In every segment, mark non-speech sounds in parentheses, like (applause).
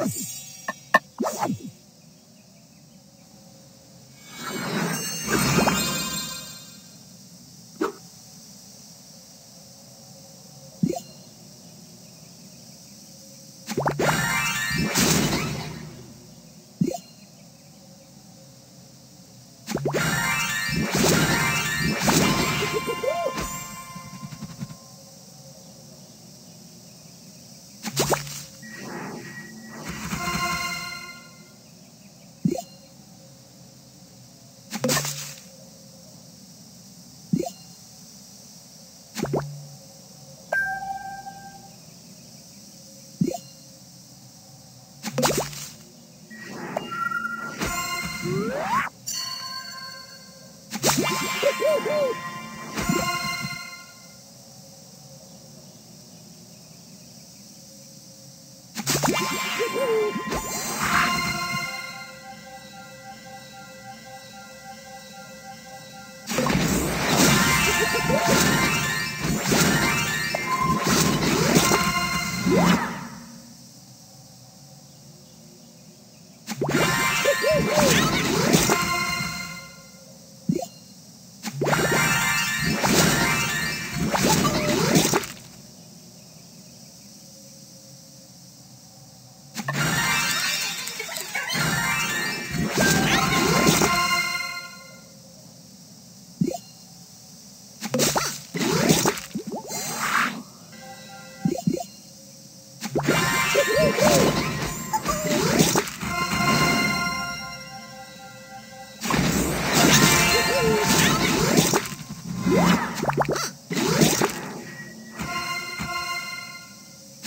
awesome. (laughs)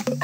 you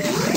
Yeah. (laughs)